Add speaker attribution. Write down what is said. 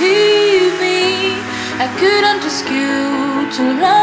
Speaker 1: Believe me. I couldn't ask you to love